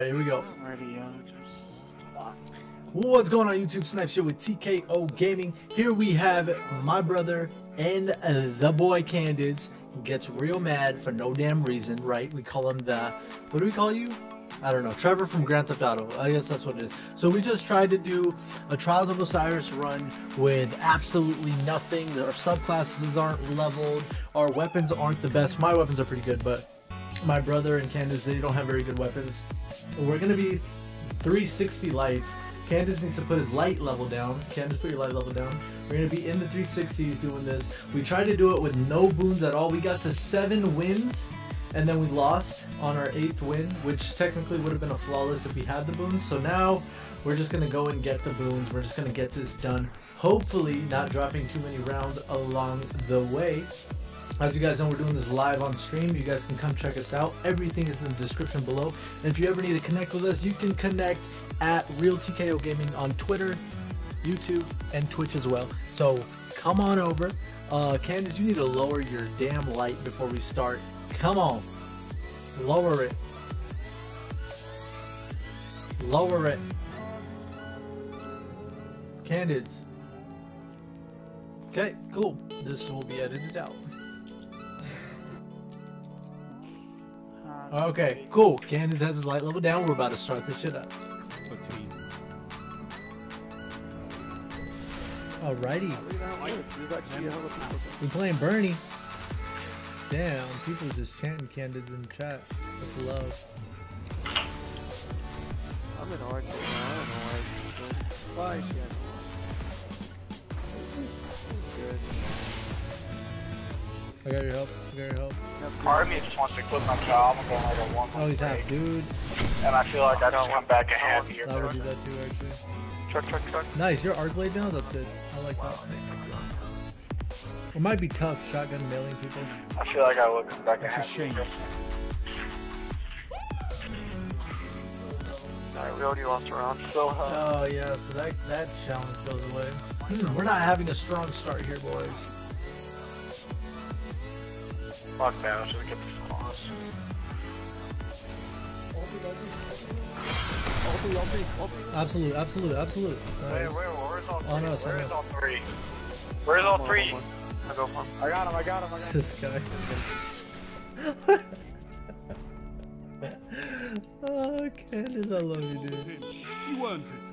Here we go. What's going on YouTube? Snipes here with TKO Gaming. Here we have my brother and the boy Candids gets real mad for no damn reason, right? We call him the, what do we call you? I don't know, Trevor from Grand Theft Auto. I guess that's what it is. So we just tried to do a Trials of Osiris run with absolutely nothing. Our subclasses aren't leveled. Our weapons aren't the best. My weapons are pretty good, but my brother and Candice, they don't have very good weapons. We're gonna be 360 lights. Candice needs to put his light level down. Candice, put your light level down. We're gonna be in the 360s doing this. We tried to do it with no boons at all. We got to seven wins, and then we lost on our eighth win, which technically would have been a flawless if we had the boons. So now we're just gonna go and get the boons. We're just gonna get this done. Hopefully, not dropping too many rounds along the way. As you guys know, we're doing this live on stream. You guys can come check us out. Everything is in the description below. And if you ever need to connect with us, you can connect at Real TKO Gaming on Twitter, YouTube, and Twitch as well. So come on over. Uh, Candice, you need to lower your damn light before we start. Come on. Lower it. Lower it. Candice. Okay, cool. This will be edited out. Uh, okay, cool. Candace has his light level down. We're about to start this shit up. Alrighty. We playing Bernie. Damn, people just chanting Candace in the chat. That's love. I'm. I don't know. Why? Good. I got your help. I got your help. Part of me just wants to quit my job and go home like a one Oh, he's half dude. and I feel like I don't come back ahead here. I would do that too, actually. Truck, truck, truck. Nice, your arc blade now? That's good. I like that. It might be tough, shotgun mailing people. I feel like I would come back That's a ahead. shame. Alright, we already lost a round. So, uh, Oh yeah, so that that challenge goes away. Hmm, We're not having a strong start here, boys. Fuck that. I should get this lost. Absolute, absolute, absolute. Wait, Nice. where, oh, where's all three? Oh, no, where's all three? Where's all three? hold I go for him. I got him, I got him, I got him. This guy. oh, Candace, I love you, dude. You earned it.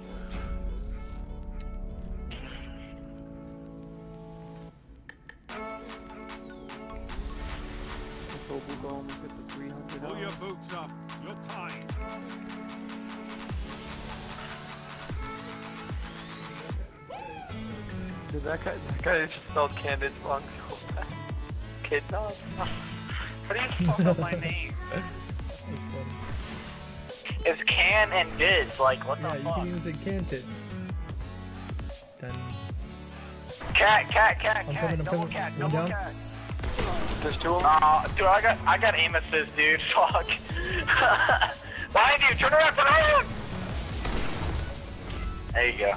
Hope we'll go and get the 300 Pull your boots up. You're tied. Dude, that guy, that guy just spelled Candid wrong so bad. Kid, no. How do you fuck up my name? It's can and dids. Like, what Yeah, the you can even say cantits. Done. Cat, cat, cat, I'm cat, coming, I'm double coming. cat, One double cat. There's two of them? Uh, dude, I got, I got aim assist, dude. Fuck. Behind you, turn around, turn around! There you go.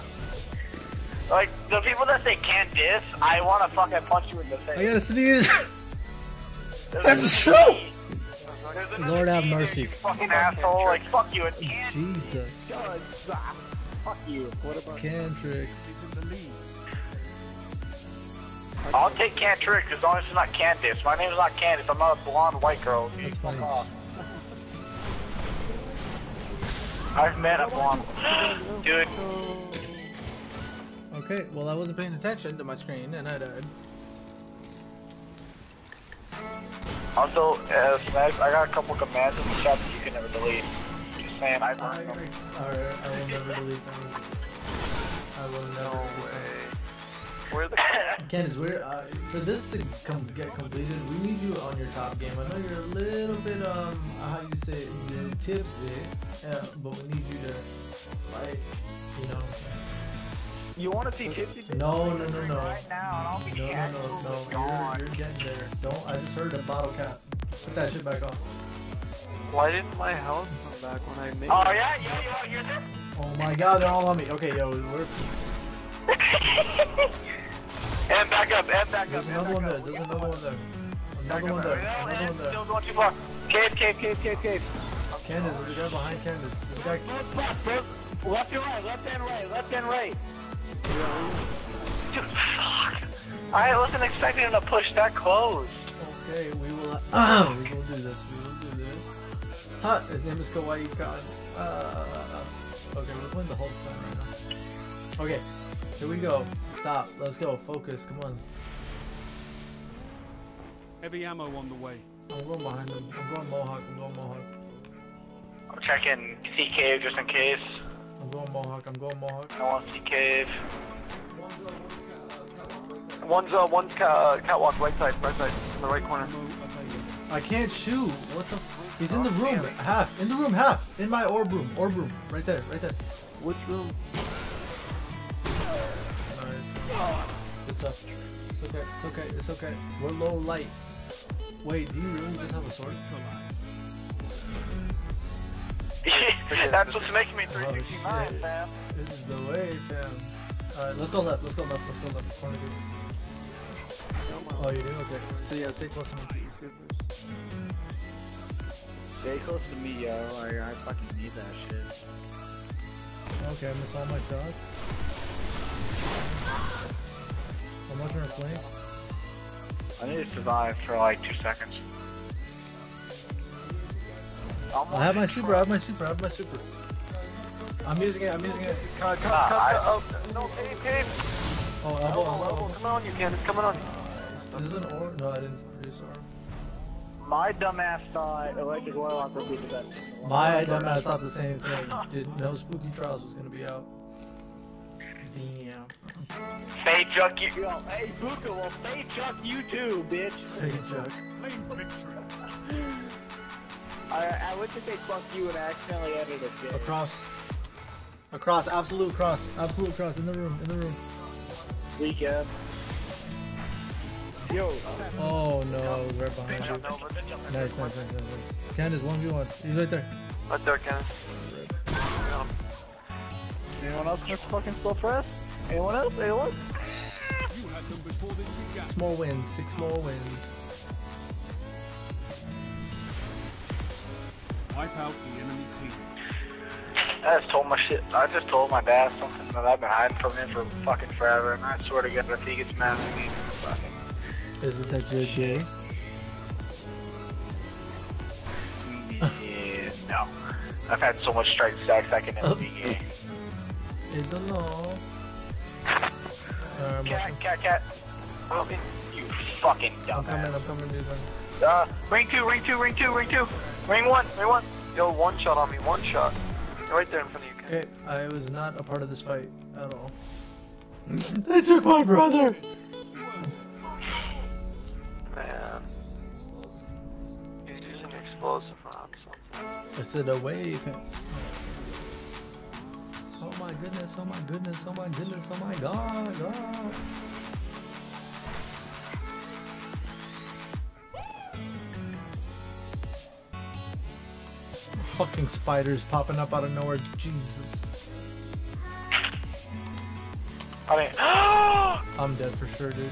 Like, the people that say can't diss, I wanna fucking punch you in the face. I gotta sneeze. That's another true. T. There's another Lord have mercy. You fucking asshole. Like, fuck you, and can't. Jesus. Fuck you. What about Cantrix. I'll take can't trick as long as it's not Candice. My name is not Candice. I'm not a blonde white girl. That's funny. I've met a blonde. Dude, Okay, well I wasn't paying attention to my screen and I died. also, uh, I got a couple commands in the chat that you can never delete. Just saying, I Alright, learned them. alright, I will never delete them. I will never No delete them. Way. Where the... Candace, we're, uh, for this to come get completed, we need you on your top game. I know you're a little bit, um, how you say it, the tipsy, uh, but we need you to, like, you know. You want to see Tipsy? No, no, no, no. Right now, and I'll be No, no, no, no. You're, you're getting there. Don't. I just heard a bottle cap. Put that shit back on. Why didn't my health come back when I made Oh, it? yeah? You, you want to hear this? Oh my god, they're all on me. Okay, yo, we're. And back up, and back up. There's another one there. There's another one there. Another one there. Another one there. Still going too far. Cave, cave, cave, cave, cave. Candace, there's a guy behind Candace. There's a guy. Good spot, bro. Left and right, left and right, left and right. Dude, fuck. I wasn't expecting him to push that close. Okay, we will. Uh, we will do this. We will do this. Ha! His name is Kawaii Khan. Uh, okay, we're playing the whole time right now. Okay, here we go. Stop. Let's go. Focus. Come on. Heavy ammo on the way. I'm going behind him. I'm going Mohawk. I'm going Mohawk. I'm checking C cave just in case. I'm going Mohawk. I'm going Mohawk. I want C cave. One's uh, one's cat, uh, catwalk, right side, right side, in the right corner. I can't shoot. What the? He's in the room. Half. In the room. Half. In my orb room. Orb room. Right there. Right there. Which room? Nice. It's up. It's okay. It's okay. It's okay. We're low light. Wait, do you really just have a sword? That's what's making me Oh, 369, shit. fam. This is the way, fam. Alright, let's go left. Let's go left. Let's go left. Corner two. Oh, you do? Okay. So yeah, stay close to me. Stay close to me, yo. I, I fucking need that shit. Okay, I miss all my shots. I'm watching her flank. I need to survive for like two seconds. I have my super. I have my super. I have my super. I'm using it. I'm using it. Cut, cut, Ah, cut, I- cut. Oh, no, cave, cave. Oh, elbow, Elbow, elbow, elbow, coming on you, Candace, coming on. Is this an orb? No, I didn't produce orb. My dumbass thought Electric Warlock would be the best. My dumbass thought the same thing. Didn't know Spooky Trials was gonna be out. Damn. Fade Chuck, you. Yo, hey, Buka, well, stay chuck you too, bitch. Fake joke. Plain victory. I, I went to say fuck you and I accidentally edited it. shit. Across. Across. Absolute cross. Absolute cross. In the room. In the room. Weekend. Yo, Oh no. Right behind you. Jump over. Nice, nice, nice, nice, nice. Candace, 1v1. He's right there. Right there, Candace. anyone else gonna fucking slow press? Anyone else? Anyone? You had them before they began. Six more wins. Six more wins. Wipe out the enemy team. I just told my shit. I just told my dad something that I've been hiding from him for fucking forever, and I swear to God, if he gets mad at me, fucking. Is it that you're gay? Yeah, no. I've had so much strike sex I can never be gay. It's the law. Alright, Cat, I'm, cat, cat. Robin, you fucking I'm coming. I'm coming, dude. Uh, ring two, ring two, ring two, ring two. Ring one, ring one. Yo, one shot on me, one shot. Right there in front of you, Okay, I was not a part of this fight at all. they took my brother. Man. He's using explosive rounds. something. I said away. Oh my goodness! Oh my goodness! Oh my goodness! Oh my god! God. Fucking spiders popping up out of nowhere. Jesus. I mean, I'm dead for sure, dude.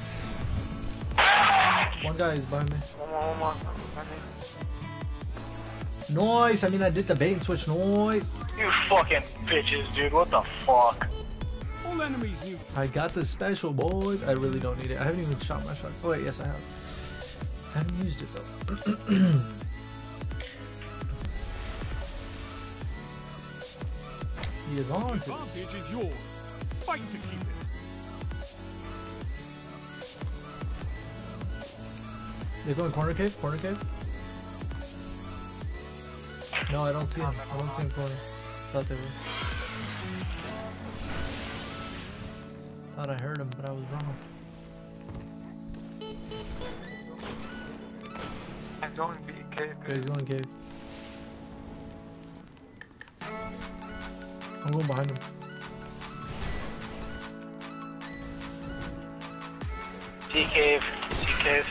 One guy is behind me. One more, one more. I think. Noise! I mean, I did the bait and switch noise. you fucking bitches, dude. What the fuck? All enemies neutral. I got the special, boys. I really don't need it. I haven't even shot my shot. Oh, wait, yes, I have. I haven't used it, though. he is on to. Advantage is yours. Fight to keep it. They're going corner cave? Corner cave? No, I don't see him. I don't see him corner. Thought they were. Thought I heard him, but I was wrong. I'm going B, cave. He's going cave. I'm going behind him. C cave, C cave.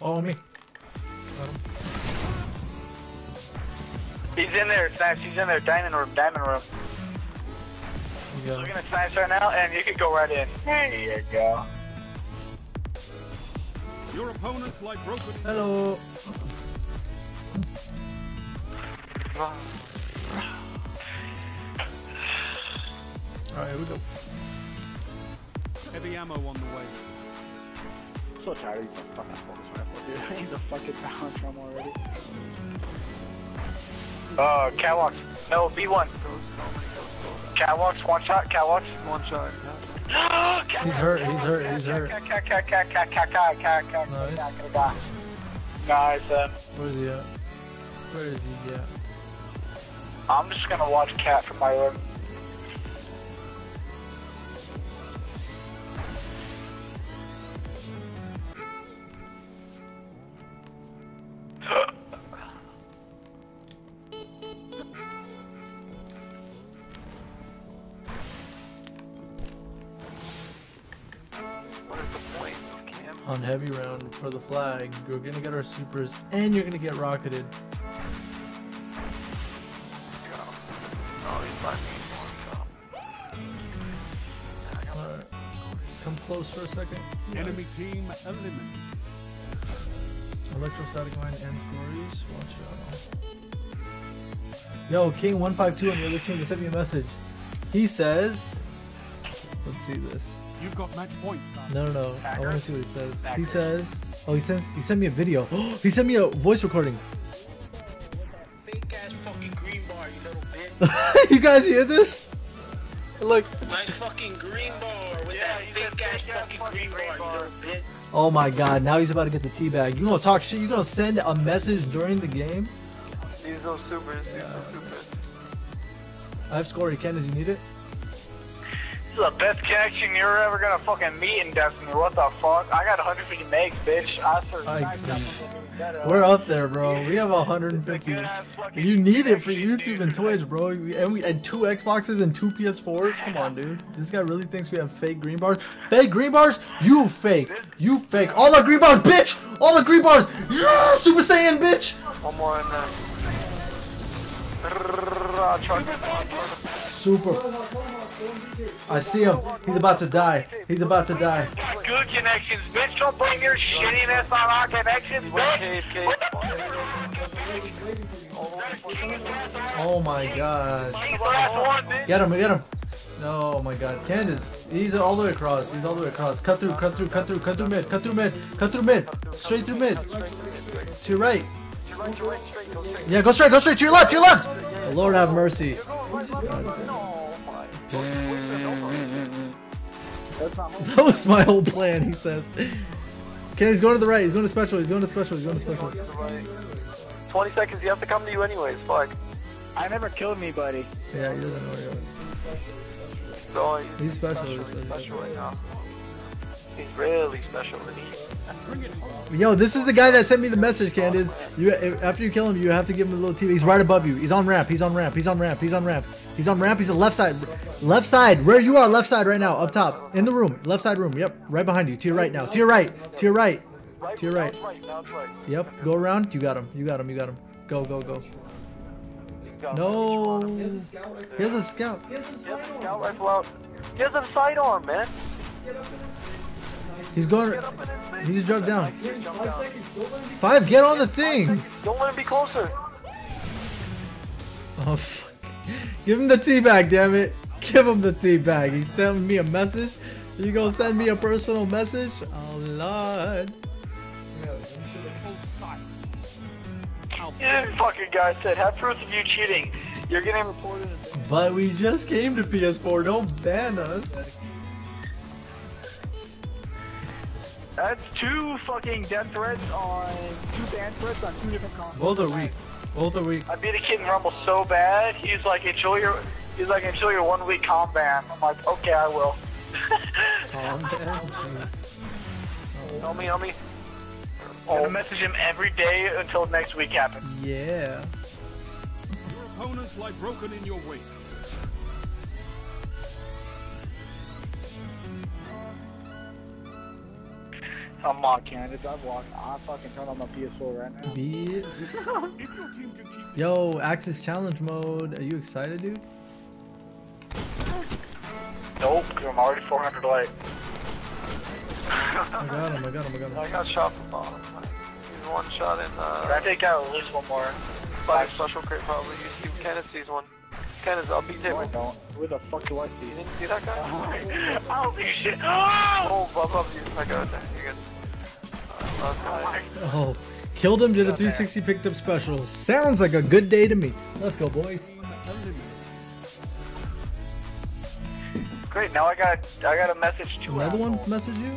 Oh, me. He's in there, Snipes. He's in there. Diamond room, diamond room. You got Looking him. at Snipes right now, and you can go right in. There you go. Your opponents lie broken. Hello. Alright, here we go. Heavy ammo on the way. I'm so tired of these fucking focus rifle, dude. I need the fucking balance from already. Uh, catwalks. No, B1. Catwalks, one shot, catwalks. One shot. He's hurt, he's hurt, he's hurt. Nice, uh, Where is he at? Where is he at? I'm just gonna watch Cat from my room. For the flag, you're gonna get our supers and you're gonna get rocketed. Go. He's by me. Go. Yeah, I got Alright. Come close for a second. Enemy team eliminated. Electrostatic mine and stories. Watch out. Yo, King152 on the other team just sent me a message. He says, let's see this. You've got match point. No, no, no. I want to see what he says. He says, oh, he sends, he sent me a video. he sent me a voice recording. Fake ass fucking green bar, you little bitch. you guys hear this? Look. nice fucking green bar with that fake ass fucking green bar, you little bitch. Oh my God! Now he's about to get the tea bag. You gonna talk shit? You gonna send a message during the game? These those supers, these those supers. I have scored. Candace, you need it? This is the best connection you're ever gonna fucking meet in Destiny. What the fuck? I got 150 megs, bitch. I swear. I I got better. We're up there, bro. We have 150. Good You need it for YouTube and Twitch, bro. And we and two Xboxes and two PS4s. Come on, dude. This guy really thinks we have fake green bars. Fake green bars? You fake. You fake. All the green bars, bitch. All the green bars. Yeah, Super Saiyan, bitch. One more in there. Charge it, charge it. Super. I see him. He's about to die. He's about to die. Got Good connections, bitch. Don't bring your shittiness on our connections, bitch. cave, cave. What the Oh my god. He's the last one, bitch. Get him, get him. No, oh my god. Candace, he's all the way across. He's all the way across. Cut through, cut through, cut through, cut through mid, cut through mid, cut through mid. Straight through mid. To your right. Yeah, go straight, go straight. To your left, to your left. Lord have mercy. That was my whole plan, he says. Okay, he's going to the right. He's going to special. He's going to special. He's going to special. 20 seconds, you have to come to you anyways, fuck. I never killed anybody. Yeah, he doesn't know where he is. So he's, He's special. He's he's special. special right now. He's really special, and he Bring it home. Yo, this is the guy that sent me the message, Candace. You after you kill him, you have to give him a little TV. He's right above you. He's on ramp. He's on ramp. He's on ramp. He's on ramp. He's on ramp. He's on left side. Left side. Where you are, left side right now, up top, in the room, left side room. Yep, right behind you. To your right now. To your right. To your right. Right, To your right. Now it's right, now it's right. Yep. Go around. You got him. You got him. You got him. Go, go, go. No. He has a scout. He has a scout rifle out. He has a sidearm, man. He's going. Get up in. He just jumped down. Five. Get on the thing. Don't let him be closer. Oh, fuck. Give him the tea bag, damn it. Give him the tea bag. He's telling me a message. You gonna send me a personal message? Oh, Lord. Hold silence. I'll This fucking guy said, have proof of you cheating. You're getting reported. But we just came to PS4. Don't ban us. That's two fucking death threats on two ban threats on two different consoles. Both are weak. Both are weak. I beat a kid in Rumble so bad. He's like, enjoy your. He's like, enjoy your one week calm ban. I'm like, okay, I will. Calm down. Help me, help me. I'm gonna message him every day until next week happens. Yeah. Your opponents lie broken in your wake. I'm on Candace. I've walked. I fucking turned on my PS4 right now. Be If your team can keep Yo, Aksis challenge mode. Are you excited, dude? Nope, because I'm already 400 late. I got him. I got him. I got him. I got shot from bottom. He's one shot in, Can I uh, take out at least one more? by the special crate probably. You see Kenneth sees one. Kenneth, I'll beat No. I don't. Where the fuck do I see You didn't see that guy? I don't shit. Oh! Oh, above you. I got it. You're good. Last guy. Oh, killed him, did a 360, picked up special. Sounds like a good day to me. Let's go, boys. Great, now I got I got a message to Another one message you?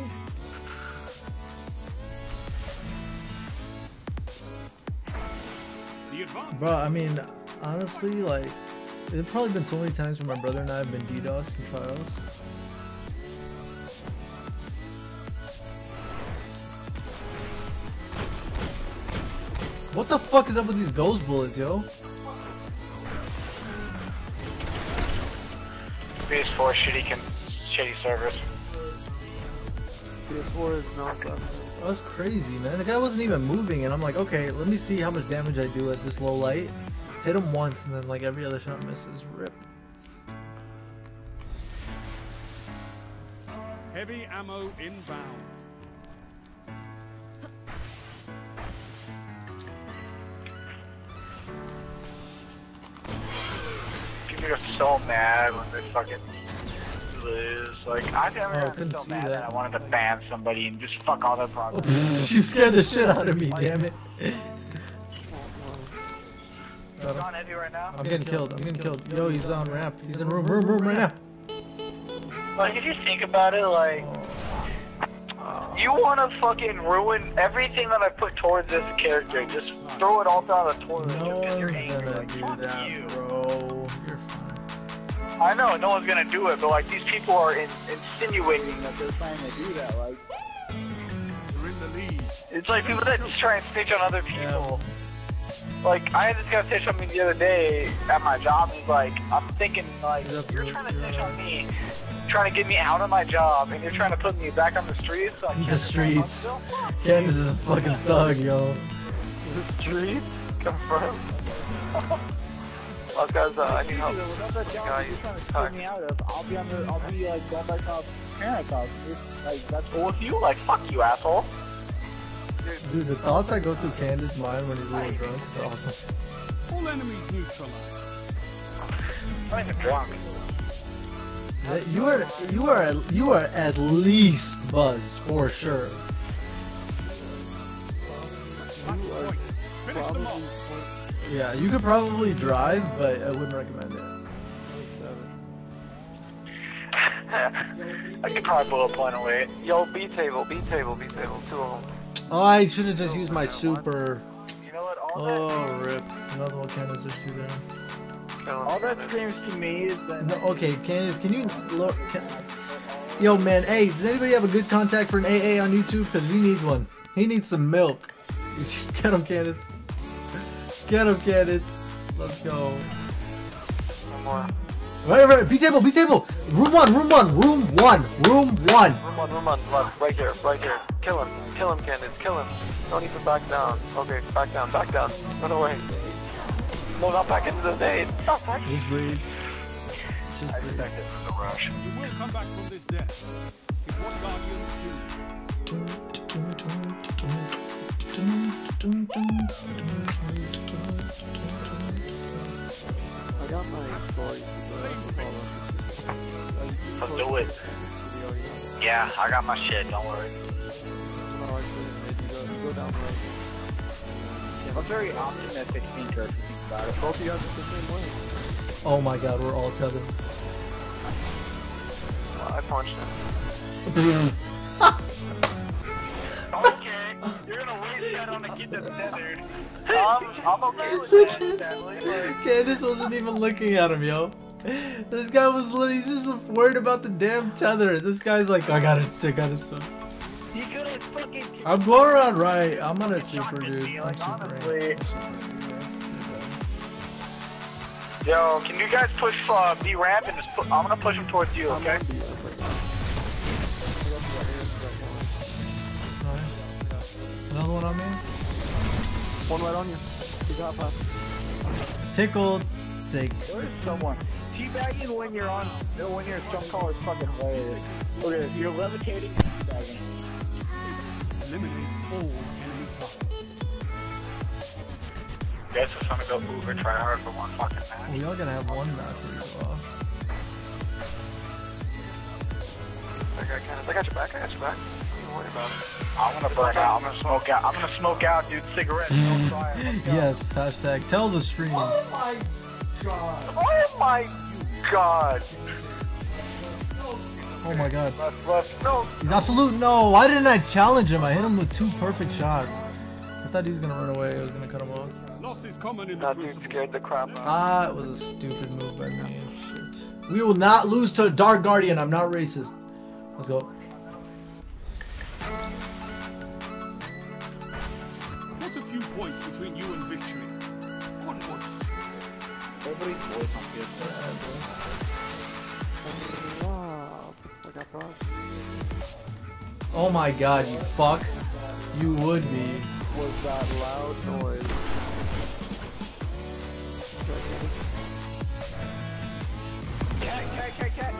Bro, I mean, honestly, like, there's probably been so many times where my brother and I have been DDoS in trials. What the fuck is up with these ghost bullets, yo? PS4 shitty can shitty service. PS4 is not that. That's crazy, man. The guy wasn't even moving, and I'm like, okay, let me see how much damage I do at this low light. Hit him once, and then like every other shot misses. Rip. Heavy ammo inbound. So mad when they fucking lose. Like I've never Oh, been so mad that. that. I wanted to ban somebody and just fuck all their progress. you scared the shit out of me, damn it. On heavy right now. I'm getting killed. I'm getting killed. Yo, he's on ramp. He's in room, room, room right now. Like if you think about it, like you want to fucking ruin everything that I put towards this character. Just throw it all down the toilet No just because you're angry. Like, fuck that, you. bro. I know no one's gonna do it, but like these people are in, insinuating that they're trying to do that. Like You're in the lead. it's like people that just try and snitch on other people. Like I had this guy on me the other day at my job. He's like, I'm thinking like you're trying to snitch yeah. on me, trying to get me out of my job, and you're trying to put me back on the streets. So The streets. Candace is a fucking thug, yo. The streets? Confirmed. Last guys, uh, I need help. Either without that job Guy you're trying to attacked. put me out of, I'll be on the, I'll be like going back to my parents' house. It's, like that's cool with you? Like fuck you, asshole. Dude, the thoughts that go through Candace's mind when he's a little drunk is awesome. All enemies neutralized. I'm even drunk. You are, you are, you are at least buzzed for sure. Finish them off. Yeah, you could probably drive, but I wouldn't recommend it. I could probably blow a point away. Yo, B table, B table, B table, two of them. Oh, I should have just used my super. You know what? All oh, that. Oh, rip. Another one Candace just do there. All that screams to me is that. No, okay, Candace, can you look? Can, yo, man, hey, does anybody have a good contact for an AA on YouTube? Because we need one. He needs some milk. Get him, Candace. Get him, Candace. Let's go. One more. Right, right, B table, B table. Room one, room one, room one, room one. Room one, room one, left, right here, right here. Kill him, kill him, Candace, kill him. Don't even back down. Okay, back down, back down. Run away. No, not back into the nade. Stop back. Just breathe. Just I breathe. expected the rush. You will come back from this death. It's what Guardians do. Got my story. Let's do it. Yeah, I got my shit. Don't worry. I'm very optimistic thinker if you think about it. Both of you guys are the same way. Oh my god, we're all tethered. Well, I punched him. gonna waste that on the kid tethered. Um, I'm okay with that. Stanley. Like, Candace wasn't even looking at him, yo. This guy was li- he's just worried about the damn tether. This guy's like, I gotta check out his phone. He could have fucking. I'm going around right. I'm on a super dude. me, I'm super honestly. Yo, can you guys push uh, B ramp and just put? I'm gonna push him towards you. Okay. Another one on me. One right on you. You got past. Tickled. Take. There's someone. Teabagging when you're on, when you're some call is fucking hilarious. Look at this, you're levitating and teabagging. Eliminate all enemy targets. Guess it's gonna go uber try hard for one fucking match. We all gotta have one match where you go off. Okay, Candace, I got your back. I got your back. Don't worry about it. I'm gonna burn out. I'm gonna smoke out. I'm gonna smoke out, dude. Cigarettes. No try. Let's. Yes, hashtag tell the stream. Oh my god! Oh my god. Left, left. No. He's absolute no. Why didn't I challenge him? I hit him with two perfect shots. I thought he was gonna run away. I was gonna cut him off. Loss is common in the dude scared the crap out of. Ah, it was a stupid move by me. Shit. We will not lose to Dark Guardian. I'm not racist. Let's go. My god, you fuck. You would be. Was that loud noise? Cat, cat, cat, cat.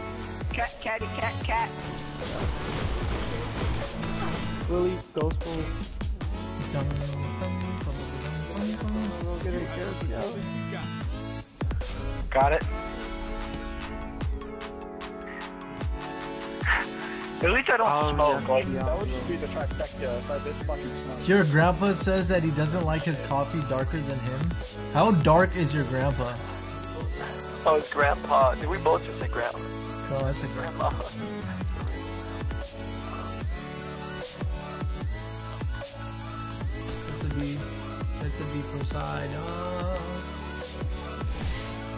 Cat, catty, cat, cat. Willie, ghost bully. Got it. At least I don't smoke. Oh, like that would just be the trifecta if I did fucking smoke. Your grandpa says that he doesn't like his coffee darker than him. How dark is your grandpa? Oh, it's grandpa. Did we both just say grandpa? Oh, I said grandpa. Grandma. Let the beat. Let the beat from side. Oh.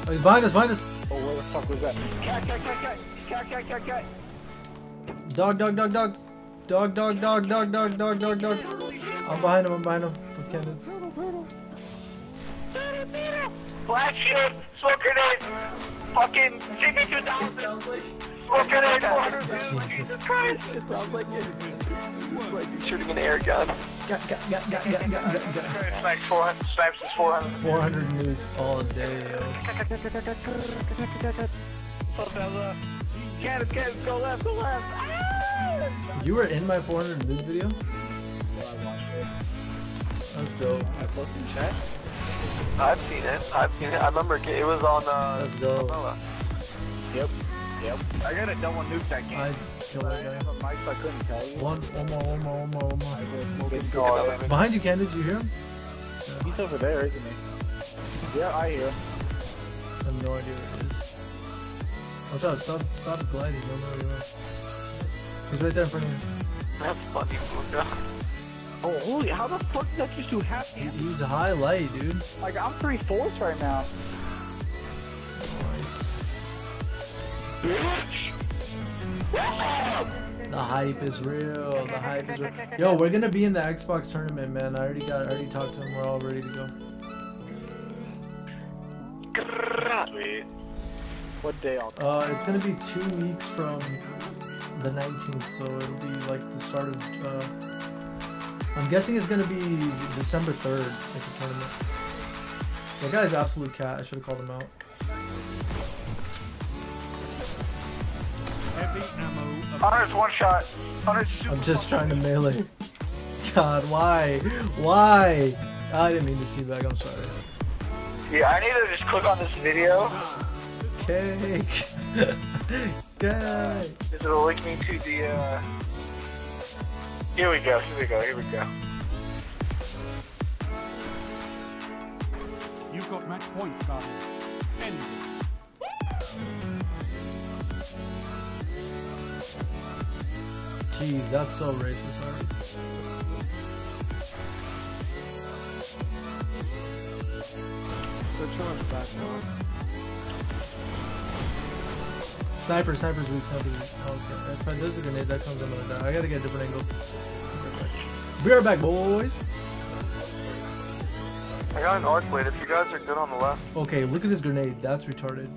oh, he's behind us, behind us. Oh, where the fuck was that? Cat, cat, cat, cat, cat, cat, cat, cat. Dog, dog, dog, dog. Dog, dog, dog, dog, dog, dog, dog, dog. I'm behind him, I'm behind him. With cannons. Black shield, smoke grenade, fucking CP2000, smoke grenade, 400 Jesus Christ. It sounds like it. Like he's shooting an air gun. Got, got, got, got, got, got, got, got. Snipes 400, snipes is 400. 400 moves all day, yo. Cannon, cannon, go left, go left. Ah! You were in my 400 move video? That's dope. I posted in chat. I've seen it. I've seen it. I remember it it was on uh, That's dope. Umbrella. Yep, yep. I got a double nuke that game. I I killed that didn't have guy. a mic, so I couldn't tell you. One, one more, one more, one more, one more. Good God, God. I Behind you, Candace, you hear him? He's over there, isn't he? Yeah, I hear him. I have no idea where it is. Watch out, stop, stop gliding, don't know where you are. He's right there in front of you. That's funny. Luca. Oh, holy, how the fuck did that just do half damage? He's a high light, dude. Like, I'm three fourths right now. The hype is real. The hype is real. Yo, we're gonna be in the Xbox tournament, man. I already got, I already talked to him. We're all ready to go. Sweet. What day I'll Uh, it's gonna be two weeks from the 19th, so it'll be like the start of. Uh, I'm guessing it's gonna be December 3rd. It's a tournament. That guy's absolute cat. I should have called him out. Heavy ammo. Hunter's one shot. Hunter's I'm just trying to melee. God, why? Why? I didn't mean to teabag. I'm sorry. Yeah, I need to just click on this video. Cake. Cake. It'll link me to the, uh... Here we go, here we go, here we go. You've got match points, Guardians. End. Jeez, that's so racist. Already. Sniper, sniper's weak, sniper's weak. Oh, okay. If I there's a grenade that comes, I'm gonna die. I gotta get a different angle. Be right back, boys. I got an arc blade. If you guys are good on the left, Okay, look at this grenade. That's retarded.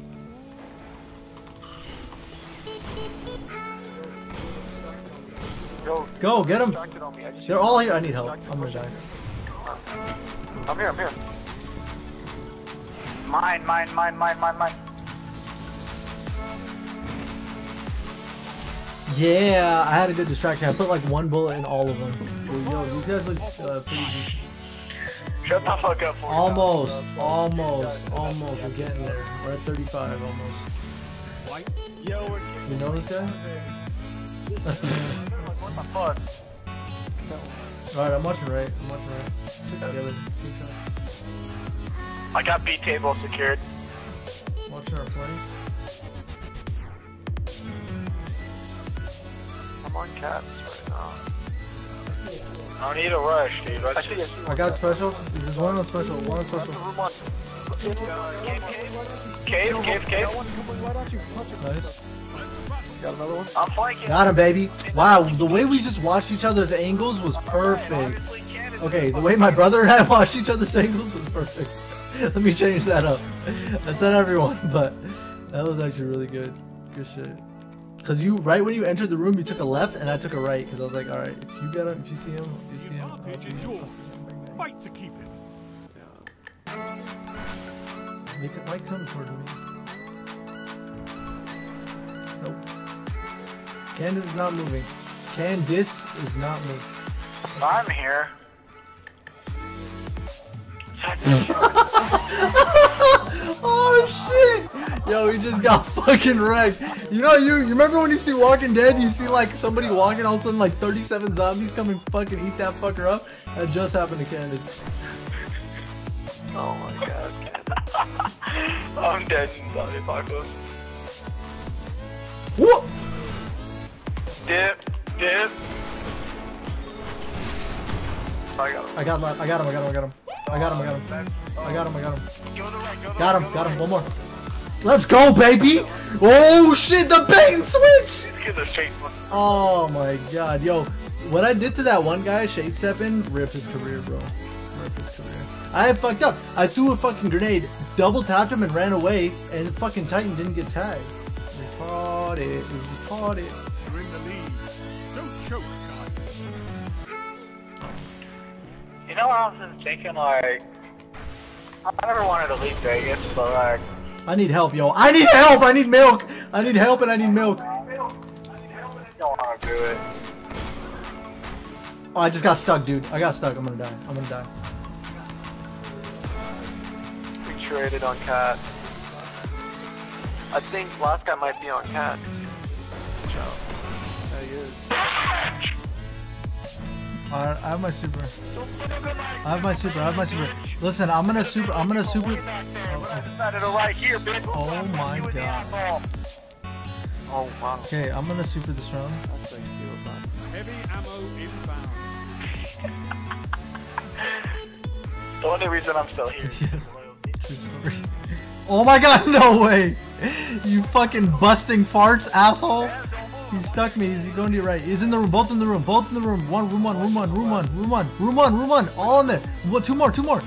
go. Go, get him. Distracted on me. I just They're all here. I need help. I'm gonna die. I'm here. I'm here. Mine, mine, mine, mine, mine, mine. Yeah, I had a good distraction. I put like one bullet in all of them. Yo, these guys look uh, pretty decent. Shut the fuck up. for Almost, almost, almost. We're getting there. We're at 35 almost. White. Yo, we're You know this guy? What the fuck? Alright, I'm watching right. I'm watching right. Sit together. Keep trying. I got B table secured. Watching our play. I'm on cats right now. I don't need a rush, dude. Let's I see, I see. I got special. There's one on special. One on special. room one. Cave, cave, cave. Nice. got another one. I'm flanking. Got him, baby. Wow, the way we just watched each other's angles was perfect. Okay, the way my brother and I watched each other's angles was perfect. Let me change that up. I said everyone, but that was actually really good. Good shit. Cause you right when you entered the room, you took a left and I took a right. Cause I was like, all right, if you get him, if you see him, if you see him, I'll see Advantage is him. Fight to keep it. Make it might come toward me. Nope. Candace is not moving. Candice is not moving. I'm here. oh shit! Yo, we just got fucking wrecked. You know, you you remember when you see Walking Dead, you see like somebody walking, all of a sudden like 37 zombies come and fucking eat that fucker up? That just happened to Candace. Oh my god. I'm dead in zombie apocalypse. Whoop! Dip, dip. I got him. I got, I got him, I got him, I got him. I got him, I got him. I got him, I got him. Go to the right, go to the Got him, got him. One more. Let's go, baby! Oh shit, the bait and switch! These kids are straight. Oh my god, yo, what I did to that one guy, Shade Steppin, rip his career, bro. Rip his career. I fucked up. I threw a fucking grenade, double tapped him, and ran away, and fucking Titan didn't get tagged. Retarded, retarded. You're in You know, I was thinking like, I never wanted to leave Vegas, but like, I need help, yo. I need help. I need milk. I need help, and I need milk. I don't want to do it. Oh, I just got stuck, dude. I got stuck. I'm gonna die. I'm gonna die. We traded on cat. I think last guy might be on cat. Good job. Yeah, he is. Alright, I have my super. I have my super. I have my super. Listen, I'm gonna super. I'm gonna super. Decided to right here, bitch. Oh my You and the god. Oh wow. Okay, I'm gonna super this round. That's like deal, man. Heavy ammo inbound. The only reason I'm still here. Yes. True story. Oh my god, no way! You fucking busting farts, asshole! He stuck me. He's going to your right. He's in the room. Both in the room. Both in the room. One, room one, room one, room one, room one, room one, room one. All in there. One, two more, two more.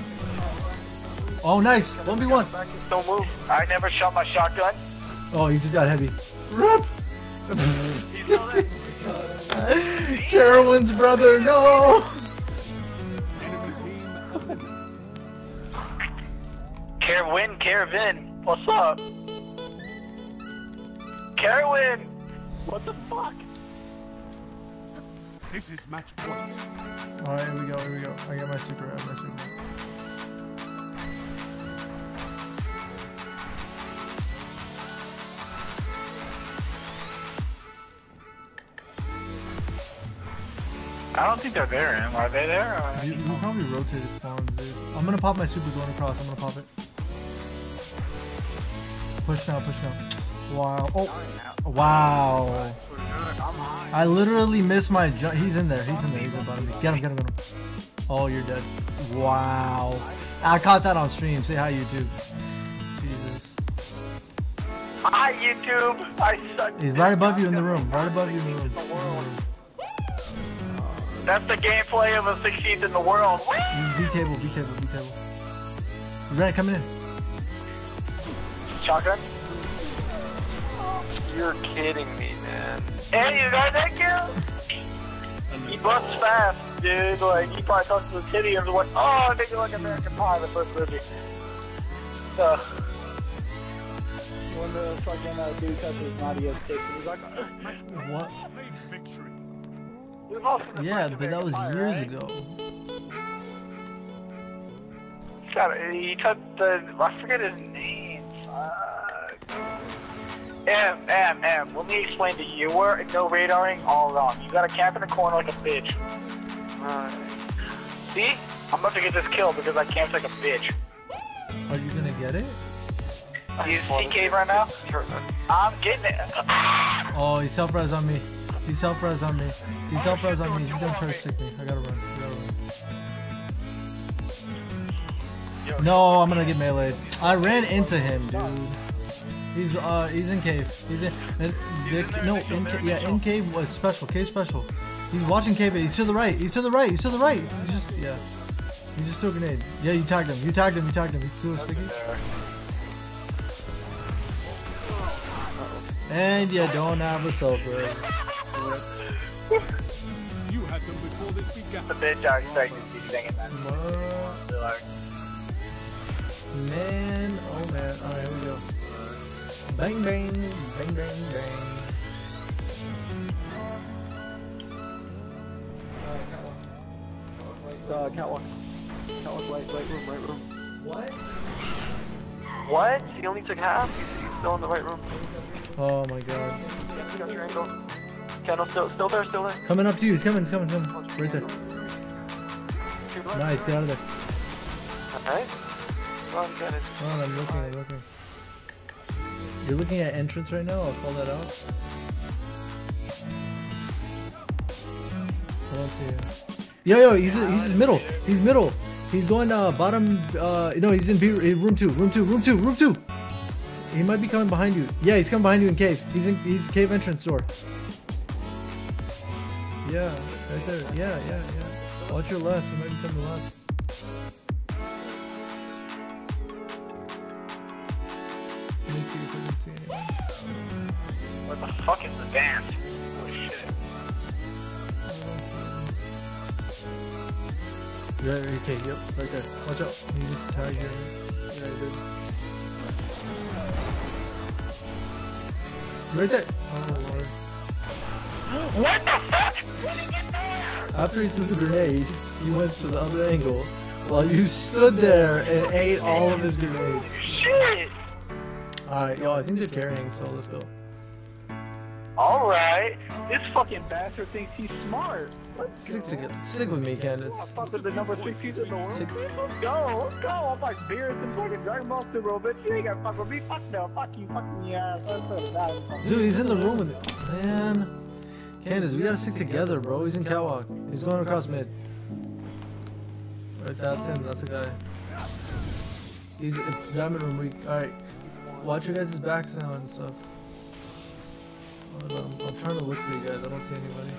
Oh, nice. 1v1. Don't move. I never shot my shotgun. Oh, you just got heavy. Rip! He's still there. Carowin's brother, no! Carwin, Caravin, what's up? Carwin! What the fuck? This is match point. Alright, here we go, here we go. I got my super, I got my super. I don't think they're there, Em. Are they there? Or... You, you probably rotated spawns, dude. I'm gonna pop my super going across. I'm gonna pop it. Push now, push now. Wow. Oh. Wow. I literally missed my jump. He's in there. He's in there. He's in me. Get him, get him, get him. Oh, you're dead. Wow. I caught that on stream. Say hi, YouTube. Jesus. Hi, YouTube! I suck. He's right above you in the room. Right above you in the room. That's the gameplay of a 16th in the world. B table, B table, B table. Red coming in. Shotgun? You're kidding me, man. Hey, you got that kill? He busts fast, dude. Like, he probably talks to the titty and was like, oh, nigga like American Pie, the first movie. So, When the fucking uh, dude touches Nadia's tits, he's like, "Ugh." What? Victory. we've also been Yeah, but that was Pie, years right? ago. got he took the I forget his name. Fuck. M M M. Let me explain to you. We're no radaring all wrong. You gotta camp in the corner like a bitch. Right. See? I'm about to get this kill because I camped like a bitch. Are you gonna get it? You see cave right now? He's hurt, man. I'm getting it. Oh, he's self res on me. He's self res on me. He's self res on me. He's gonna try to stick me. I gotta run. I gotta run. No, I'm gonna get meleeed. I ran into him, dude. He's uh he's in cave. He's in, in the, no in ca- yeah in cave was special. Cave special. He's watching cave. He's to the right. He's to the right. He's to the right. He's just yeah. He just threw a grenade. Yeah, you tagged him. You tagged him. You tagged him. He threw a sticky. And you don't have a self res. You had them before this began. The bitch I expect to be singing that. Man, oh man. Alright, here we go. Bang, bang, bang, bang, bang. Uh, catwalk. Catwalk, right, right room, right room. What? What? He only took half? He's, he's still in the right room. Oh my god. You got your angle. Candle still, still there, still there. Coming up to you. He's coming, he's coming, he's coming. Right there. Nice, get out of there. Nice. Run, Cannon. Oh, I'm looking, I'm looking. You're looking at entrance right now? I'll call that out. I don't see. Yo, yo, he's he's middle. He's middle. He's going uh bottom. Uh, no, he's in B, room two, room two, room two, room two. He might be coming behind you. Yeah, he's coming behind you in cave. He's in he's cave entrance door. Yeah, right there. Yeah, yeah, yeah. Watch your left. He might be coming left. What the fuck is the dance? Holy shit. Yeah, okay, yep, right there. Watch out. He just tagged you. Yeah, he did. Right there. Oh lord. What the fuck? After he threw the grenade, he went to the other angle while you stood there and ate all of his grenades. Shit! Alright, yo, I think they're carrying, so let's go. Alright. This fucking bastard thinks he's smart. Let's Stick together. Stick with me, Candace. Oh, fuck with the number six piece in the world. Stick- Let's go, let's go. I'm like beers and fucking Dragon Ball Super, bitch. You ain't gonna fuck with me. Fuck no, fuck you, fuck me, go to that. Dude, he's in the room with it. Man. Candace, we gotta stick together, bro. He's in catwalk. He's going across mid. Right, that's him. That's the guy. He's in diamond room weak. Alright. Watch your guys' backs now and stuff. I'm, I'm trying to look for you guys. I don't see anybody.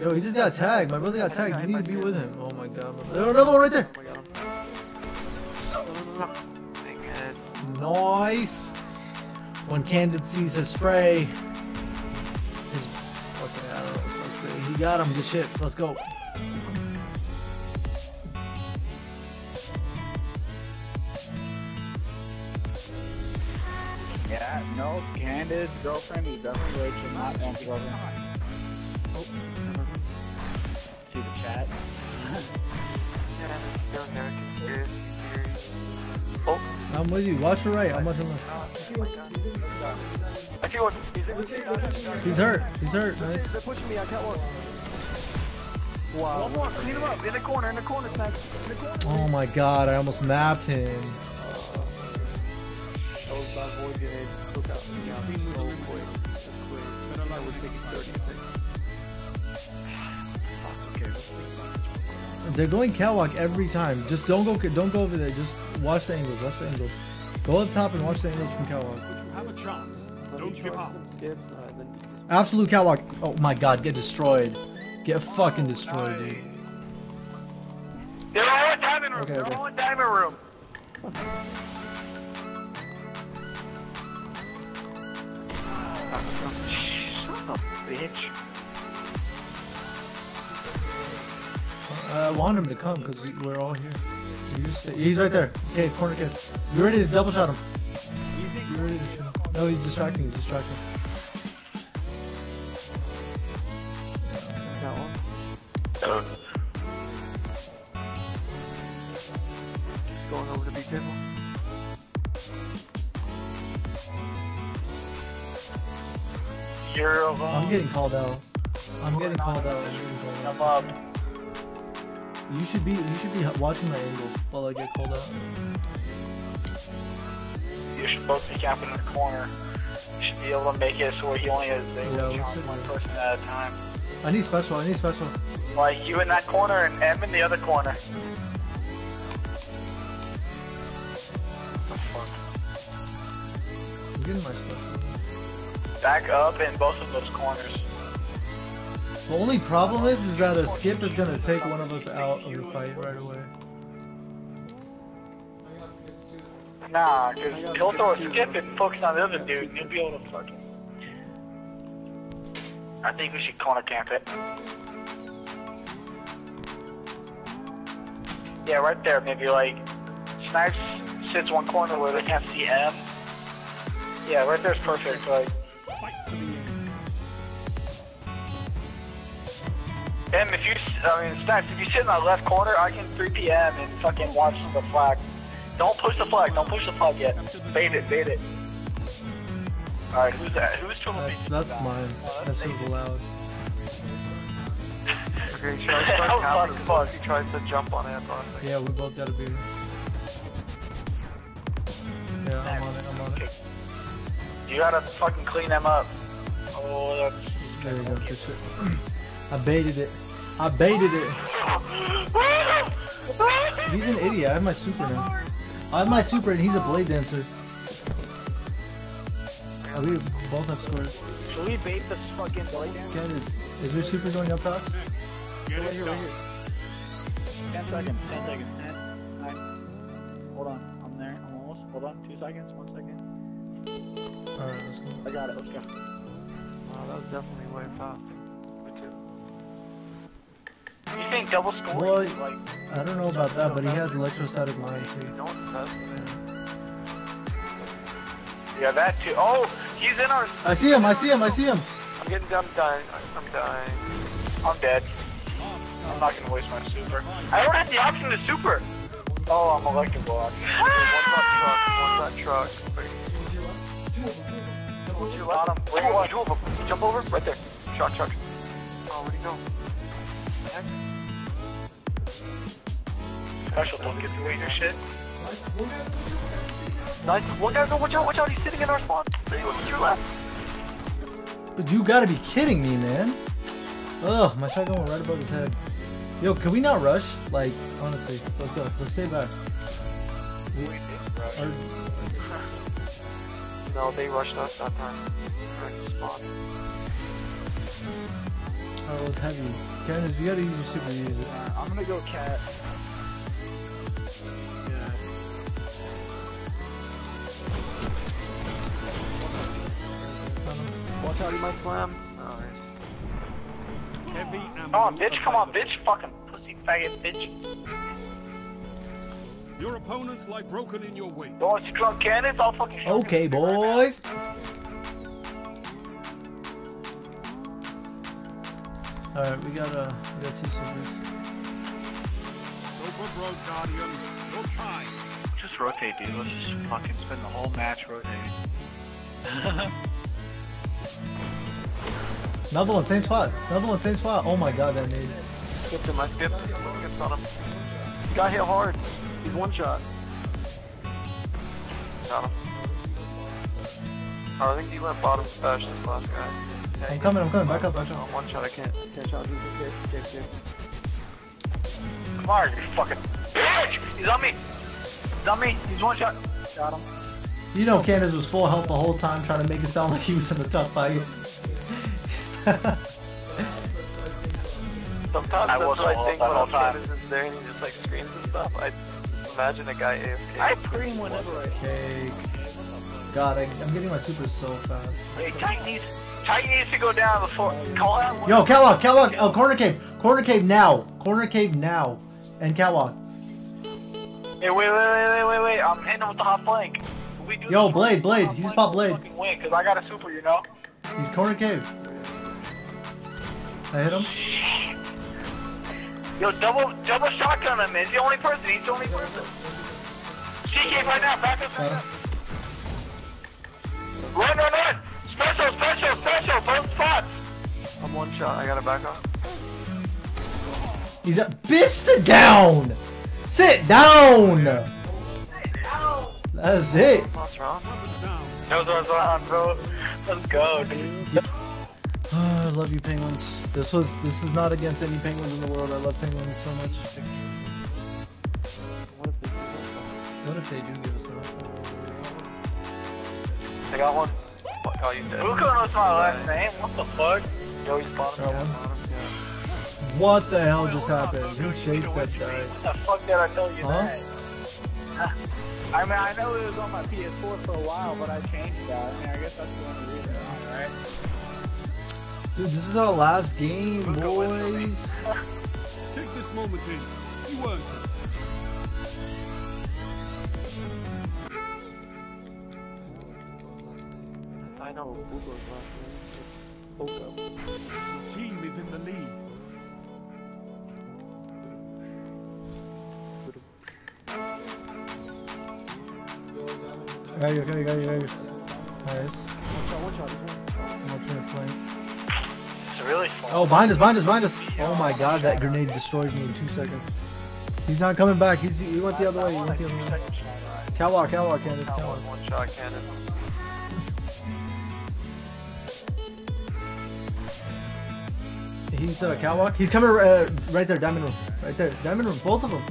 Yo, he just got tagged. My brother got tagged. You need to be with him. Oh my god. There's another one right there. Nice. When Candid sees his spray, his fucking arrows. Let's see. He got him. Good shit. Let's go. No, Candace's girlfriend is definitely rich and not want to go over. Oh. See the chat? Yeah, still there. Conspiracy theories. Oh, I'm with you. Watch your right. I'm watching left. I see one. He's in. He's hurt. He's hurt. Nice. They're pushing me, I can't walk. One more, clean him up. In the corner, in the corner, snack. In the corner. Oh my god. I almost mapped him. Those bad boy grenades. Look out. Yeah, so quick. So quick. Better luck with taking 30 Okay, let's think about. They're going catwalk every time. Just don't go. Don't go over there. Just watch the angles. Watch the angles. Go up top and watch the angles from catwalk. Have a chance. Don't give up. Skip, then Absolute catwalk. Oh my god. Get destroyed. Get fucking destroyed, dude. They're all in diamond room. Okay, They're all in diamond room. Uh, I want him to come because we, we're all here. He's right there. Okay, corner kid. You ready to double shot him? You ready to shoot him? No, he's distracting. He's distracting. that one. Going over careful. You're I'm alone. getting called. I'm getting called out. I'm getting called out. I'm up. You should be you should be watching my angle while I get called out. You should both be capping in the corner. You should be able to make it so where he only has Yeah, able to we'll challenge sit one person at a time. I need special. I need special. Like you in that corner and M in the other corner. I'm getting my special. Back up in both of those corners. The only problem is, is that a skip is gonna take one of us out of the fight right away. Nah, because he'll throw a skip and focus on the other dude and he'll be able to fucking. I think we should corner camp it. Yeah, right there. Maybe like Snipes sits one corner where they can't see M. Yeah, right there's perfect. Like M, if you, s- I mean Snipes, if you sit in that left corner, I can 3 p.m. and fucking watch the flag. Don't push the flag. Don't push the flag yet. Bait it. Bait it. All right, who's that? Who's triple That's, beat? that's mine. Oh, that shit's allowed. Okay, should I start That was counting? fun. If he tries to jump on it, honestly. Yeah, we both gotta be. Yeah, I'm on it. I'm on it. You gotta fucking clean them up. Oh, that's. There we go. I baited it. I baited it. He's an idiot. I have my super now. I have my super and he's a blade dancer. Oh, we both have scores. Should we bait this fucking blade dance? Ken, is, is your super going up fast? Get Right here, right here. Ten seconds, ten seconds, ten, nine. Hold on, I'm there, I'm almost. Hold on, two seconds, one second. Alright, let's go. I got it, let's go. Wow, that was definitely way fast. Me too. You think double scoring? Well, like, I don't know about that, but he has electrostatic mind too. No one's testing it. yeah, that too. Oh, he's in our. I see him, I see him, I see him. I'm getting down, dying. I'm dying. I'm dead. I'm not gonna waste my super. I don't have the option to super. Oh, I'm electric block. One's that truck, one's that truck. Wait, Bottom. Where you want? two of them. Jump over, right there. Truck, truck. Oh, where'd he go? Special don't get to your shit. Nice. One guy, go, watch out, watch out. He's sitting in our spawn. There you go, to your left. But you gotta be kidding me, man. Ugh, my shotgun went right above his head. Yo, can we not rush? Like, honestly, let's go. Let's stay back. We, our, No, they rushed us that time. Correct spot. oh, it's heavy. Candace, you gotta use your super, use it. Uh, I'm gonna go cat. Yeah. Watch out, he might slam. Nice. Heavy ammo. Come on, bitch. Come on, available. bitch. Fucking pussy faggot, bitch. Your opponents lie broken in your wake. Don't want to drunk cannons? I'll fucking shoot Okay, you. Boys. Alright, we got uh, we got two supers. Go for broke, Guardian. No time. Just rotate, dude. Let's just fucking spend the whole match rotating. Another one, same spot. Another one, same spot. Oh my god, that made Skipped him, I skipped. Skipped on him. Got hit hard. He's one shot. Got him. Oh, I think he went bottom smash this last guy. Yeah, I'm coming, I'm coming. Back up, back up. one shot, I can't. Can't shot. He's okay. Okay, okay. Come on, you fucking bitch! He's on me! He's on me! He's one shot! Got him. You know Candace was full health the whole time trying to make it sound like he was in a tough fight. Sometimes I that's what I think when whole I'm time. Candace is there and he just like screams and stuff. I imagine a guy AFK. I cream whenever I Cake. God, I, I'm getting my super so fast. Hey, Titan needs, Titan needs to go down before. Call out one. Yo, catwalk, catwalk, oh, corner cave, corner cave now, corner cave now, and catwalk. Hey, wait, wait, wait, wait, wait, wait. I'm hitting him with the hot flank. We do Yo, Blade, Blade, he's flank, about Blade. Win, cause I got a super, you know. He's corner cave. I hit him. Yo, double, double shotgun him. He's the only person. He's the only person. TK right now, back up. Uh, Run, run, run! Special, special, special, both spots! I'm one shot. I gotta back up. he's a bitch. Sit down. Sit down. That's it. What's wrong? Those ones on, bro. Let's go, dude. Uh, I love you, penguins. This was this is not against any penguins in the world. I love penguins so much. What if they do give us a I got one. Fuck, oh, you dead. Who knows my last name? What the fuck? Yo, he's bottom. Got Yeah, one. What the hell just happened? Who chased that guy? What the fuck did I tell you Huh? that? I mean, I know it was on my PS4 for a while, but I changed that. I mean, I guess that's the only reason, right? Dude, this is our last game, boys. Take this moment in. You earned it. Know. Ugo's last name. Ugo. Team is in the lead. Got you, got you, got you, got you. Nice. I'm watching it really fun. Oh, behind us, behind us, behind us. Oh my god, that grenade destroyed me in two seconds. He's not coming back. He's, he went the other way. He went the other way. Catwalk, catwalk, Candace, One, catwalk. one shot cannon. He's uh, catwalk. He's coming uh, right there, diamond room. Right there, diamond room. Both of them.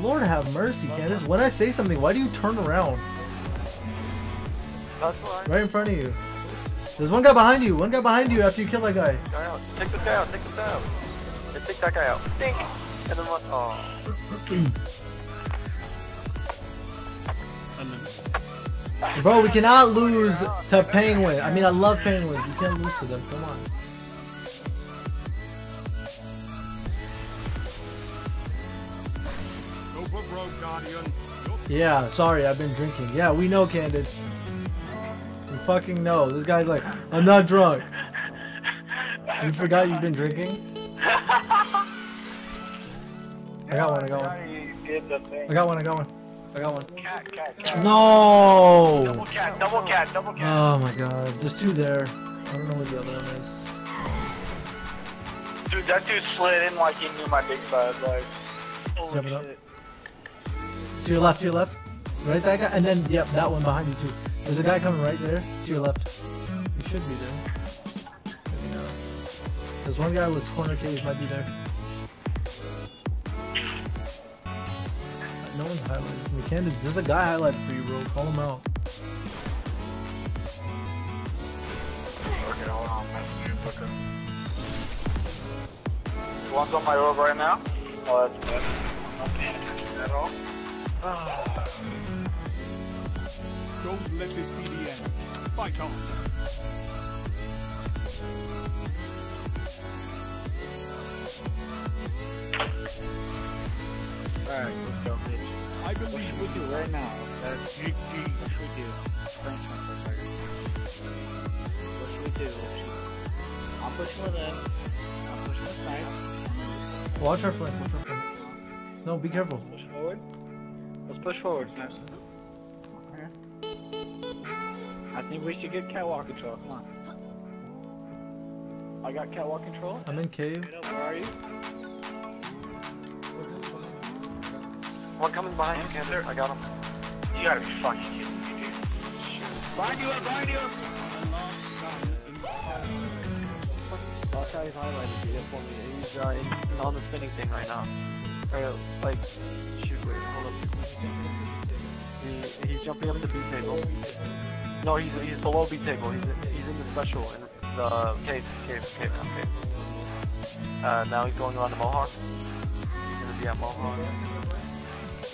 Lord have mercy, Candace. When I say something, why do you turn around? Right in front of you. There's one guy behind you. One guy behind you after you kill that guy. Take this guy out. Take this guy out. Take that guy out. Dink. And then one. Oh. Bro, we cannot lose to Penguin. I mean, I love Penguins. You can't lose to them. Come on. Yeah, sorry, I've been drinking. Yeah, we know, Candace. We fucking know. This guy's like, I'm not drunk. You forgot you've been drinking? I got one, I got one. You did the thing. I got one, I got one. I got one. Cat, cat, cat. No! Double cat, double cat, double cat. Oh my god, there's two there. I don't know where the other one is. Dude, that dude slid in like he knew my big size. Like, holy Jump it up. To your left, to your left. Right, that guy? And then, yep, that one behind you too. There's a guy coming right there. To your left. He should be there. Maybe not. There's one guy with corner cage, might be there. No one's highlighted. We can't. There's a guy highlighted for you, bro. Call him out. One's on my orb right now. Oh, that's good. I'm not paying attention at all. Don't let this be the end. Fight on. Alright, let's go, bitch. I What believe should with you. right now? That's Big G. what should we do? Brainstorm for a second. What should we do? I'm pushing with him. I'm pushing with Snipe. Watch our flank. Watch our flank. No, be careful. Push forward. Let's push forward. Okay. I think we should get catwalk control. Come on. I got catwalk control. I'm in cave. Where are you? One coming behind you, Candace. I got him. You gotta be fucking kidding me, dude. Behind you, behind you! I'll try his highlighter here for me. He's uh, in, on the spinning thing right now. Or, like, shoot, wait, hold up. He, he's jumping up the B table. No, he's he's below B table. He's in, he's in the special in the cave, cave, cave, not cave. Uh, now he's going on to Mohawk. He's gonna be at Mohawk.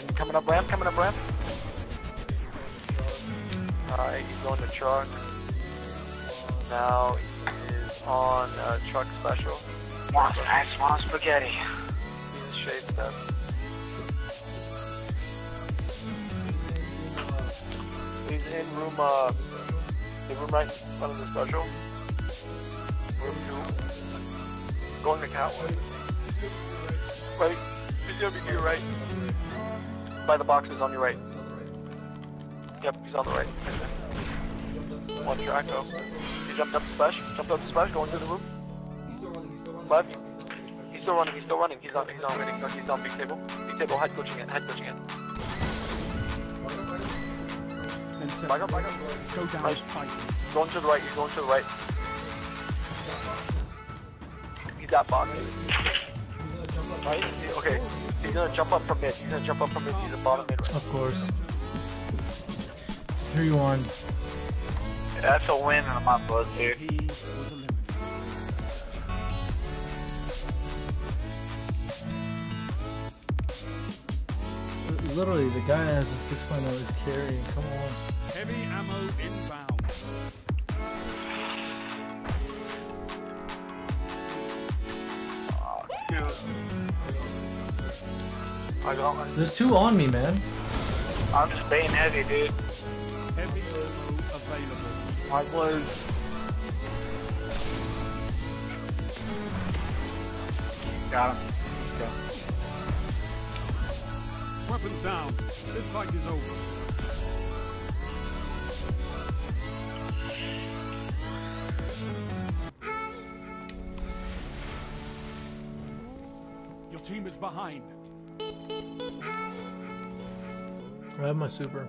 And coming up ramp, coming up ramp. Alright, he's going to truck. Now he is on uh, truck special. Want nice, want spaghetti. He's a shade in room, uh, the room right in front of the special. Room two. Going to catwalk. Right. To your right. By the boxes on your right. Yep, he's on the right. One track though. He jumped up the splash. Jumped up the splash. Going to the room. Left. He's still running. He's still running. He's on. He's on waiting. He's on big table. Big table. Head coaching it. Head coaching it. Back up. Back up. Go down Nice. tight. Going to the right. He's going to the right. He's that box. Right? Okay. He's gonna jump up from mid. He's gonna jump up from mid. He's the bottom mid right. Of course. 3 1. That's a win in my book, dude. He was eliminated. Literally, the guy has a 6.0 is carrying. Come on. Heavy ammo inbound. Dude. I got one. There's two on me, man. I'm just being heavy, dude. Heavy ammo available. I was. Got him. Weapons down. This fight is over. Your team is behind. I have my super.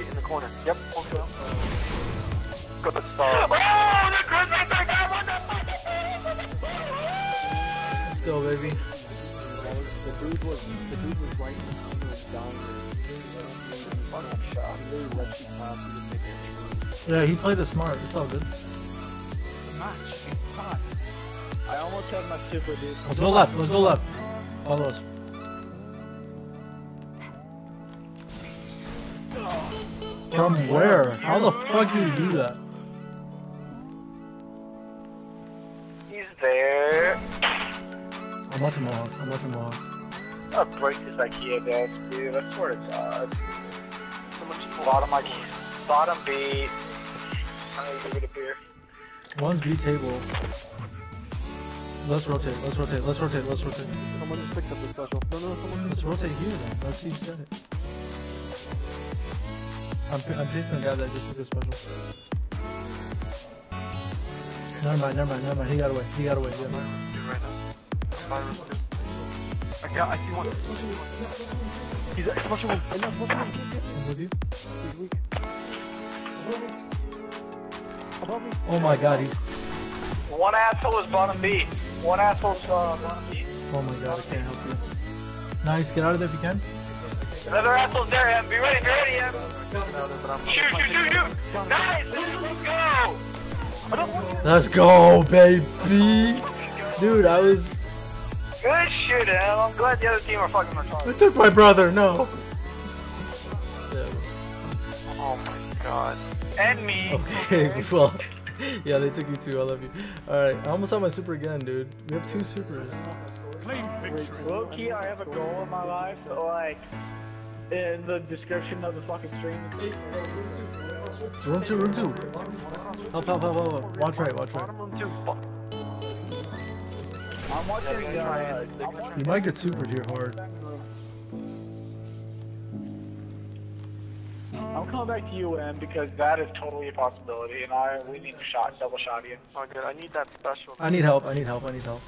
Right on the right in the corner. Yep. Okay. Good start. Oh, the Christmas thing! I the Let's go, baby. The dude was the dude was right he was down fucking shot. He really let you pass. He didn't make it. Yeah, he played it smart. It's all good. The match is tied. I almost had my super, dude. Let's go left. Let's go left. Follow us. From where? How the fuck do you do that? He's there. I'm watching Mohawk. I'm watching Mohawk. I'll break this IKEA desk, dude. I swear to God. Someone's bottom IKEA. Bottom B. I'm gonna give it a beer. One's B table. Let's rotate. Let's rotate. Let's rotate. Let's rotate. Someone just picked up the special. No, no, someone. Let's rotate here then. Let's see who's got it. I'm, I'm chasing the guy that just took a special. Never mind, never mind, never mind. He got away. He got away. Away. Right now. I got. I see one. He's a special one. I'm with you. He's weak. Above me. Oh my god, he's. One asshole is bottom B. One asshole's uh, bottom B. Oh my god, I can't help you. Nice, get out of there if you can. Another asshole's there, Em. Be ready, be ready, Em. Shoot, shoot, shoot, shoot. Nice, let's go. Let's go, baby! Dude, I was. Good shit, Em. I'm glad the other team are fucking retarded. I retarded. took my brother, no! Oh my god. And me. Okay, well. Yeah, they took you too. I love you. Alright, I almost have my super again, dude. We have two supers. Claim victory. Low key, I have a goal in my life. So like, in the description of the fucking stream. Room two, room two. Help, help, help, help. help. Watch right, watch right. Bottom room two. Fuck. I'm watching. Uh, You might get supered here hard. I'm coming back to you, Em, because that is totally a possibility, and I we need a shot, double shot you. Oh good. I need that special. I need help, I need help, I need help.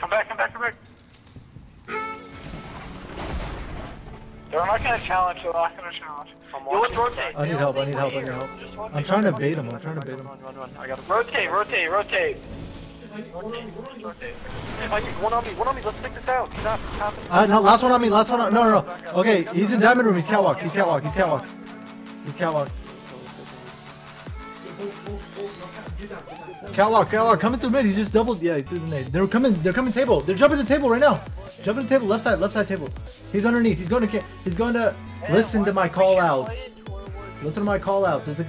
Come back, come back, come back. They're not gonna challenge. They're not gonna challenge. I'm Yo, let's rotate. I need help, I need help, I need help. I'm trying to bait him, I'm trying to bait him. Run, run, run. I got him. Rotate, rotate, rotate. If I one on me, one on me. Let's take this out. He's not happening. Uh, no, last one on me, last one on No, no, no. Okay, he's in diamond room, he's catwalk, he's catwalk, he's catwalk. He's catwalk. Catwalk, catwalk, catwalk, coming through mid. He just doubled. Yeah, he threw the nade. They're coming. They're coming table. They're jumping the table right now. Jumping the table. Left side. Left side table. He's underneath. He's going to. He's going to listen to my call outs. Listen to my call outs. There's a,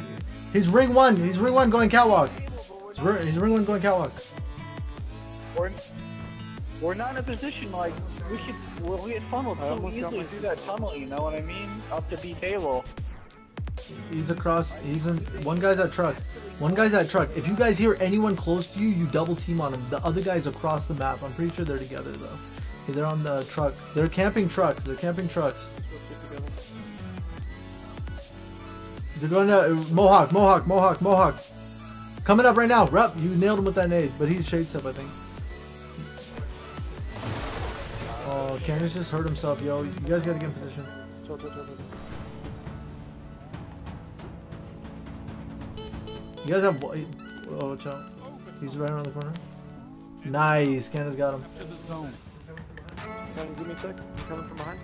he's ring one. He's ring one going catwalk. He's, ri- he's ring one going catwalk. We're, we're not in a position like we could we'll get funneled so easily through that tunnel. You know what I mean? Up to B table. He's across. He's in. One guy's at truck. One guy's at truck. If you guys hear anyone close to you, you double team on him. The other guy's across the map. I'm pretty sure they're together though. Okay, they're on the truck. They're camping trucks. They're camping trucks. They're going to Mohawk, Mohawk, Mohawk, Mohawk. Coming up right now. Rep, you nailed him with that nade, but he's shade step, I think. Oh, Candace just hurt himself, yo. You guys gotta get in position. You guys have. Oh, watch out. He's right around the corner. Nice. Candace got him. To the zone. Give me a sec. You coming from behind?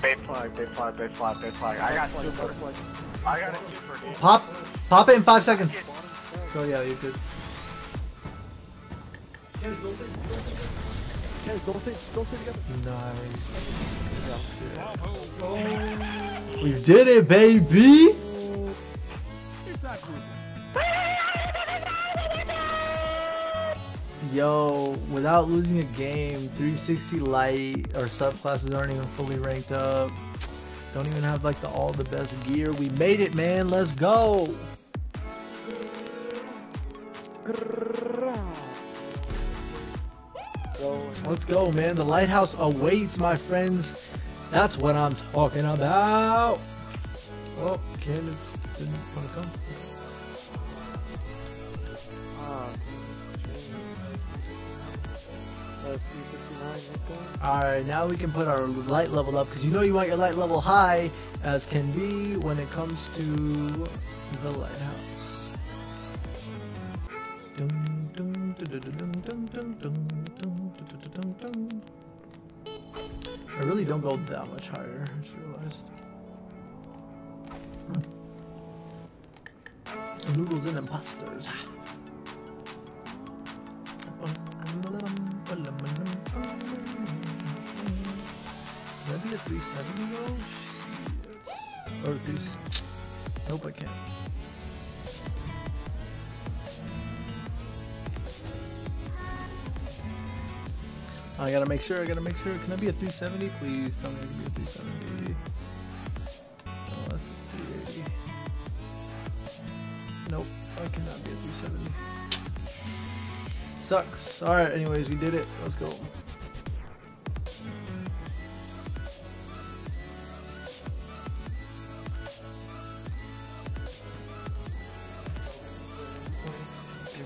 Bay flag, bay flag, bay flag, bay flag. I got super. I got a super. dude. Pop. Pop it in five seconds. Oh, yeah, you did. Nice. We did it, baby! Yo, without losing a game, 360 light or subclasses aren't even fully ranked up. Don't even have like the all the best gear. We made it, man. Let's go. Let's go, man. The lighthouse awaits, my friends. That's what I'm talking about. Oh, Candace didn't want to come. Alright, now we can put our light level up, because you know you want your light level high as can be when it comes to the lighthouse. I really don't go that much higher, I just realized. Hmm. Noodles and imposters. 370 though? Or. Nope, I can't. I gotta make sure, I gotta make sure. Can I be a 370? Please tell me I can be a 370. Oh, that's a 380. Nope, I cannot be a 370. Sucks. Alright, anyways, we did it. Let's go.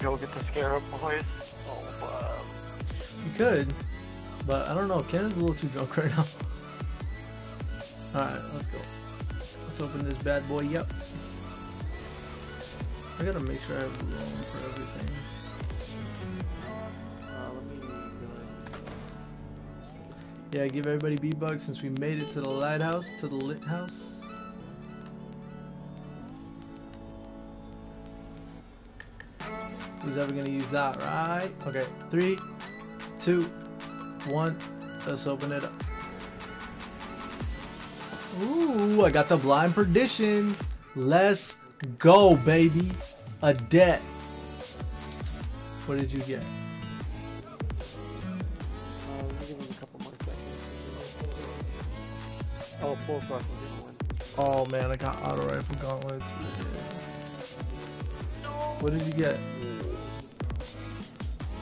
Go get the scarab boys? Oh, wow. You could, but I don't know. Ken is a little too drunk right now. Alright, let's go. Let's open this bad boy up. I gotta make sure I have room for everything. Yeah, give everybody B-Bucks since we made it to the lighthouse, to the lit house. Ever gonna use that, right? Okay, three, two, one. Let's open it up. Ooh, I got the blind perdition. Let's go, baby. A debt. What did you get? Oh, full cross. one. Oh man, I got auto rifle gauntlets. What did you get?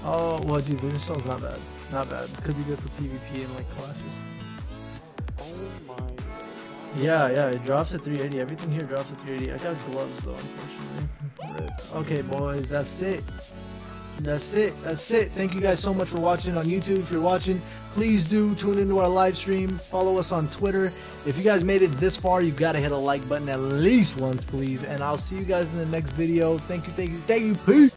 Oh, well, dude, Vision Stone's not bad. Not bad. Could be good for PvP and like clashes. Oh my. Yeah, yeah, it drops at 380. Everything here drops at 380. I got gloves though, unfortunately. Okay, boys, that's it. That's it. That's it. Thank you guys so much for watching on YouTube. If you're watching, please do tune into our live stream. Follow us on Twitter. If you guys made it this far, you gotta hit a like button at least once, please. And I'll see you guys in the next video. Thank you, thank you, thank you. Peace.